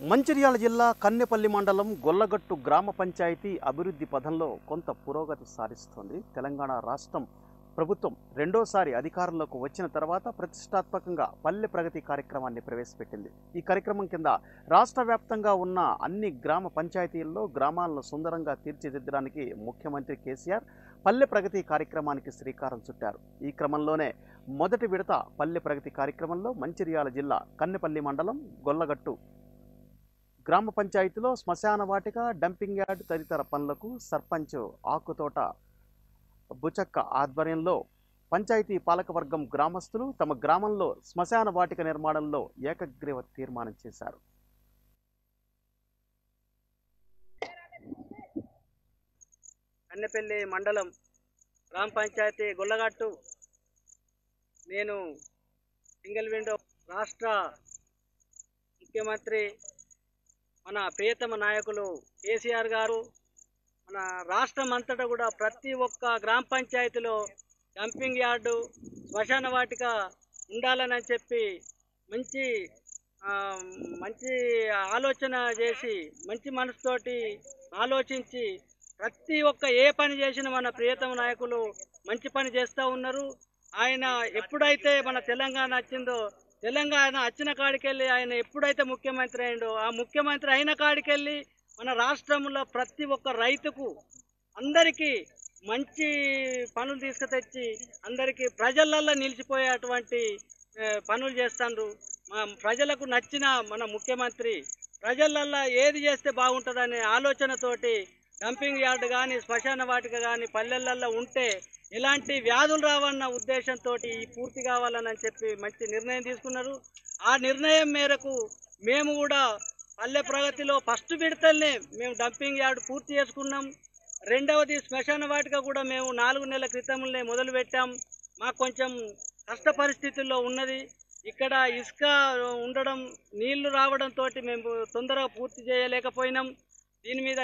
మంచిర్యాల జిల్లా కన్నెపల్లి మండలం గొల్లగట్టు గ్రామ పంచాయతీ అభివృద్ధి పథంలో కొంత పురోగతి సాధిస్తోంది. తెలంగాణ రాష్ట్రం ప్రభుత్వం రెండోసారి అధికారంలోకి వచ్చిన తర్వాత ప్రతిష్టాత్మకంగా పల్లె ప్రగతి కార్యక్రమాన్ని ప్రవేశపెట్టింది. ఈ కార్యక్రమం కింద రాష్ట్ర వ్యాప్తంగా ఉన్న అన్ని గ్రామ పంచాయతీల్లో గ్రామాలను సుందరంగా తీర్చిదిద్దడానికి ముఖ్యమంత్రి కేసీఆర్ పల్లె ప్రగతి కార్యక్రమానికి శ్రీకారం చుట్టారు. ఈ క్రమంలోనే మొదటి విడత పల్లె ప్రగతి కార్యక్రమంలో మంచిర్యాల జిల్లా కన్నెపల్లి మండలం గొల్లగట్టు గ్రామ పంచాయతీలో శ్మశాన వాటిక డంపింగ్ యార్డ్ తదితర పనులకు సర్పంచ్ ఆకుతోట బుచక్క ఆధ్వర్యంలో పంచాయతీ పాలకవర్గం గ్రామస్తులు తమ గ్రామంలో శ్మశాన వాటిక నిర్మాణంలో ఏకగ్రీవ తీర్మానం చేశారు. కన్నెపల్లి మండలం గ్రామ పంచాయతీ గుల్లగట్టు. నేను సింగిల్ విండో రాష్ట్ర ముఖ్యమంత్రి మన ప్రియతమ నాయకులు కేసీఆర్ గారు రాష్ట్రం అంతటా కూడా ప్రతి ఒక్క గ్రామ పంచాయతీలో డంపింగ్ యార్డు శ్మశాన వాటిక ఉండాలని చెప్పి మంచి మంచి ఆలోచన చేసి మంచి మనసుతోటి ఆలోచించి ప్రతి ఒక్క ఏ పని చేసిన మన ప్రియతమ నాయకులు మంచి పని చేస్తూ ఉన్నారు. ఆయన ఎప్పుడైతే మన తెలంగాణ వచ్చిందో తెలంగాణ వచ్చిన కాడికెళ్ళి ఆయన ఎప్పుడైతే ముఖ్యమంత్రి అయిండో ఆ ముఖ్యమంత్రి అయిన కాడికెళ్ళి మన రాష్ట్రంలో ప్రతి ఒక్క రైతుకు అందరికీ మంచి పనులు తీసుకుతెచ్చి అందరికీ ప్రజలల్లో నిలిచిపోయేటువంటి పనులు చేస్తాండ్రు. ప్రజలకు నచ్చిన మన ముఖ్యమంత్రి ప్రజలల్లో ఏది చేస్తే బాగుంటుందనే ఆలోచనతోటి డంపింగ్ యార్డ్ కానీ శ్మశాన వాటిక కానీ పల్లెలల్లో ఉంటే ఎలాంటి వ్యాధులు రావన్న ఉద్దేశంతో పూర్తి కావాలని చెప్పి మంచి నిర్ణయం తీసుకున్నారు. ఆ నిర్ణయం మేరకు మేము కూడా పల్లె ప్రగతిలో ఫస్ట్ విడతల్నే మేము డంపింగ్ యార్డ్ పూర్తి చేసుకున్నాం. రెండవది శ్మశాన వాటిక కూడా మేము నాలుగు నెలల క్రితంలో మొదలు పెట్టాం. మాకు కొంచెం కష్ట పరిస్థితుల్లో ఉన్నది. ఇక్కడ ఇసుక ఉండడం నీళ్ళు రావడంతో మేము తొందరగా పూర్తి చేయలేకపోయినాం. దీని మీద